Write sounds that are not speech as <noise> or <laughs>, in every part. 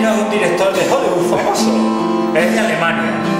no es un director de Hollywood famoso, es de Alemania.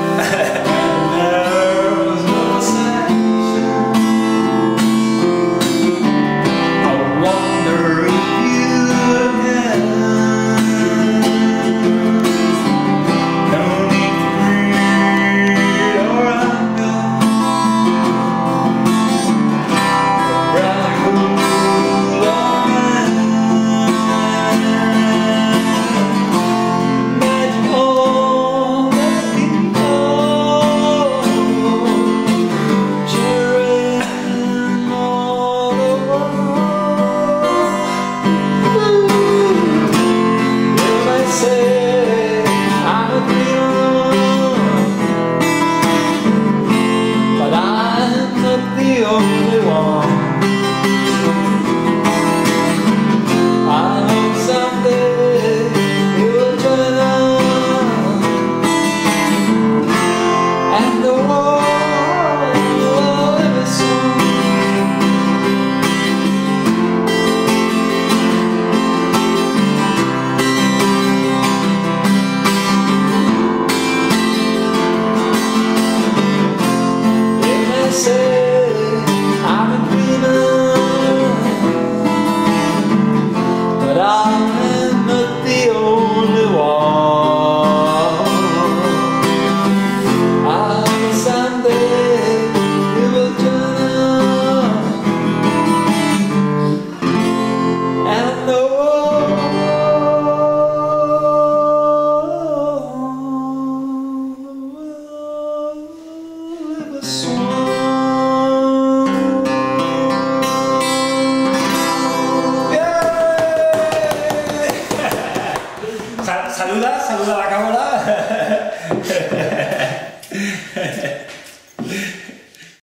Saluda, saluda a la cámara. <laughs>